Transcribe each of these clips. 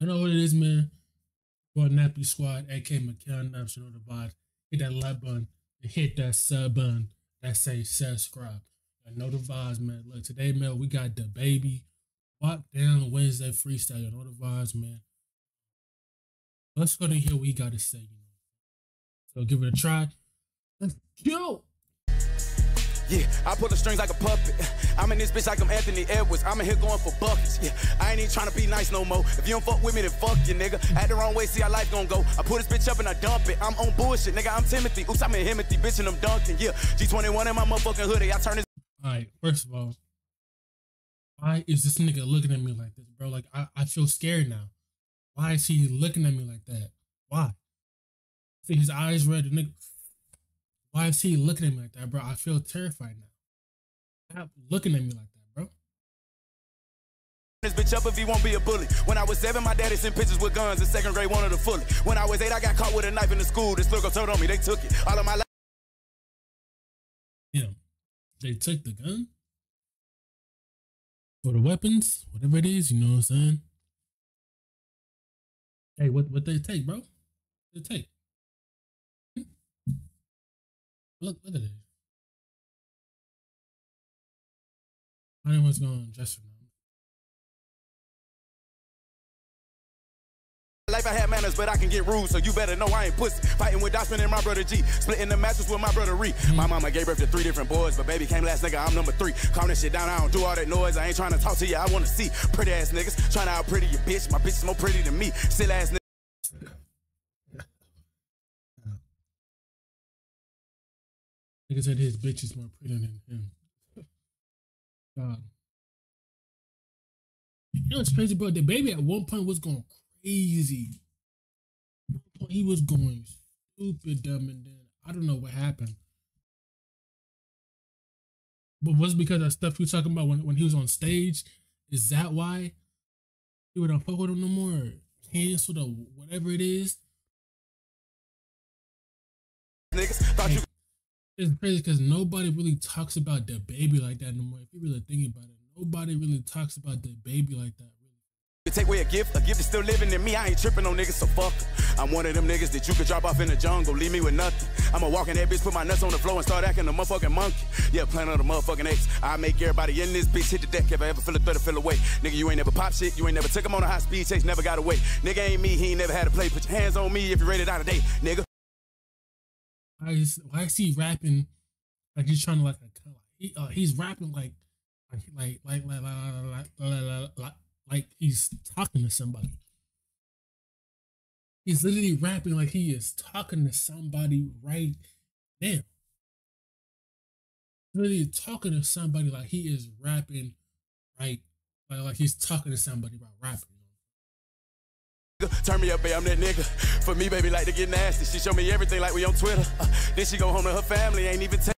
I know what it is, man. For Nappy Squad, AK Mickal Naps, know the vibes. Hit that like button hit that sub button that say subscribe. I know the vibes, man. Look, today, man, we got DaBaby Walk Down Wednesday freestyle. You know the vibes, man. Let's go and hear what he got to say, you know. So give it a try. Let's go. Yeah, I pull the strings like a puppet. I'm in this bitch like I'm Anthony Edwards. I'm in here going for buckets. Yeah, I ain't even trying to be nice no more. If you don't fuck with me, then fuck you, nigga. Act the wrong way, see how life gon' go. I pull this bitch up and I dump it. I'm on bullshit, nigga. I'm Timothy. Oops, I'm in Timothy, bitch, and I'm dunking. Yeah, G21 in my motherfucking hoodie. I turn this. All right, first of all, why is this nigga looking at me like this, bro? Like, I, I feel scared now. Why is he looking at me like that? Why? See his eyes red, the nigga. Why is he looking at me like that, bro? I feel terrified now. Stop looking at me like that, bro. This bitch up if he won't be a bully. When I was seven, my daddy sent pictures with guns. In second grade, wanted to fully. When I was eight, I got caught with a knife in the school. This look told on me, they took it. All of my life. Yeah, they took the gun or the weapons, whatever it is. You know what I'm saying? Hey, what what they take, bro? What they take? Look, look at this. I know what's going on, Jester. Life I had manners, but I can get rude, so you better know I ain't pussy. Fighting with Dosman and my brother G, splitting the matches with my brother Ree. Mm. My mama gave birth to three different boys, but baby came last nigga, I'm number three. Calm that shit down, I don't do all that noise. I ain't trying to talk to you, I wanna see pretty ass niggas trying to out pretty your bitch. My bitch is more pretty than me. Still ass niggas. Nigga said his bitch is more pretty than him. God. You know what's crazy, bro? DaBaby at one point was going crazy. He was going stupid dumb, and then I don't know what happened. But was because of stuff you were talking about when, when he was on stage? Is that why he would not fuck with him no more? Canceled or whatever it is? Niggas thought you it's crazy because nobody really talks about DaBaby like that no more. If you really think about it, nobody really talks about DaBaby like that. To take away a gift, a gift is still living in me. I ain't tripping on niggas, so fuck. I'm one of them niggas that you could drop off in the jungle, leave me with nothing. I'ma walk in that bitch, put my nuts on the floor and start acting a motherfucking monkey. Yeah, plan on the motherfucking X. I make everybody in this bitch hit the deck if I ever feel a threat or feel away. Nigga, you ain't never pop shit, you ain't never took him on a high speed chase, never got away. Nigga ain't me, he ain't never had to play. Put your hands on me if ready to die today, nigga. Is, why is he rapping like he's trying to like, he, uh, he's rapping like like like like like, like, like, like he's talking to somebody. He's literally rapping like he is talking to somebody right now. Literally talking to somebody like he is rapping right, like, like he's talking to somebody about rapping. Turn me up, babe, I'm that nigga. For me, baby, like to get nasty. She show me everything like we on Twitter. Uh, then she go home to her family, ain't even tell.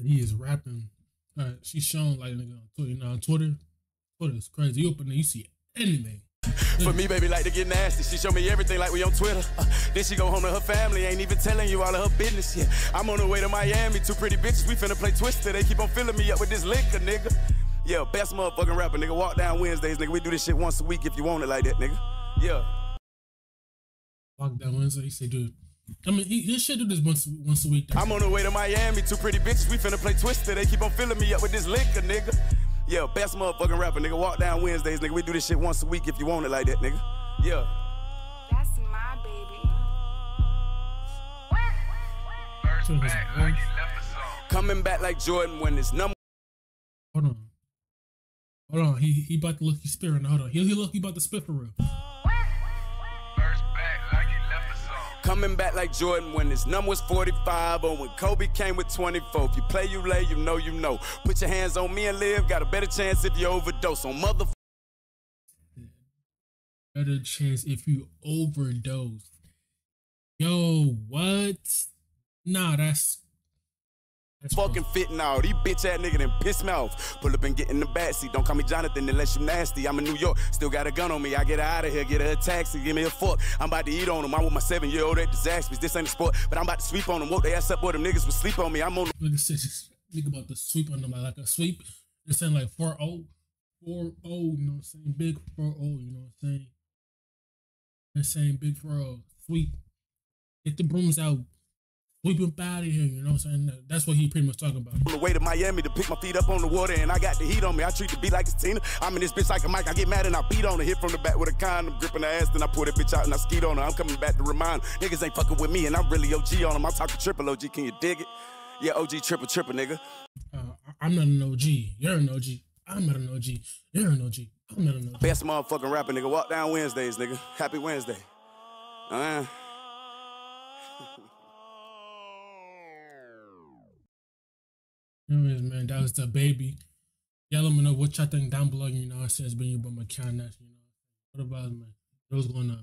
he is rapping. Uh, she's showing like nigga on Twitter. You know, on Twitter, Twitter is crazy. You open there, you see anything. For me, baby, like to get nasty. She show me everything like we on Twitter. Uh, then she go home to her family, ain't even telling you all of her business. Yeah, I'm on the way to Miami. Two pretty bitches, we finna play Twister. They keep on filling me up with this liquor, nigga. Yeah, best motherfucking rapper, nigga. Walk down Wednesdays, nigga. We do this shit once a week if you want it like that, nigga. Yeah. Walk down Wednesday, say, dude. I mean, he, he should do this once once a week. I'm on the way to Miami. Two pretty bitches, we finna play Twister. They keep on filling me up with this liquor, nigga. Yeah, best motherfucking rapper, nigga. Walk down Wednesdays, nigga. We do this shit once a week if you want it like that, nigga. Yeah. That's my baby. Back, Coming back like Jordan when it's number. Hold on. Hold on. He he about to look you spirit. Hold on. He he look he about to spit for real. Coming back like Jordan when his number was 45 or when Kobe came with 24. If you play, you lay, you know, you know. Put your hands on me and live, got a better chance if you overdose on mother. Better chance if you overdose. Yo, what? Nah, that's that's fucking fit now. These bitch ass nigga done piss off. Pull up and get in the backseat. Don't call me Jonathan unless you nasty. I'm in New York, still got a gun on me. I get her out of here, get her a taxi, give me a fuck. I'm about to eat on them. I'm with my seven year old at Disastrous. This ain't a sport, but I'm about to sweep on them. Woke their ass up where them niggas would sleep on me. I'm on. Nigga said, Think about the sweep on them, like a sweep. They're saying like 4 0, 4 0, you know what I'm saying? Big 4 0, you know what I'm saying? They're saying big 4 0, sweep. Get the brooms out. Sweep him out of here, you know what I'm saying? That's what he pretty much talking about. On the way to Miami to pick my feet up on the water, and I got the heat on me. I treat the beat like it's Tina. I'm in this bitch like a mic. I get mad and I beat on her. Hit from the back with a condom, gripping her ass. Then I pull that bitch out and I skeet on her. I'm coming back to remind niggas ain't fucking with me, and I'm really OG on them. I'm talking triple OG. Can you dig it? Yeah, OG triple triple nigga. Uh, I'm not an OG. You're an OG. I'm not an OG. You're an OG. I'm not an OG. Best motherfucking rapper, nigga. Walk down Wednesdays, nigga. Happy Wednesday. Uh. Man, that was DaBaby. Y'all let me know what y'all think down below. You know, I said it's been your boy McCann. You know, what about man? What's going on?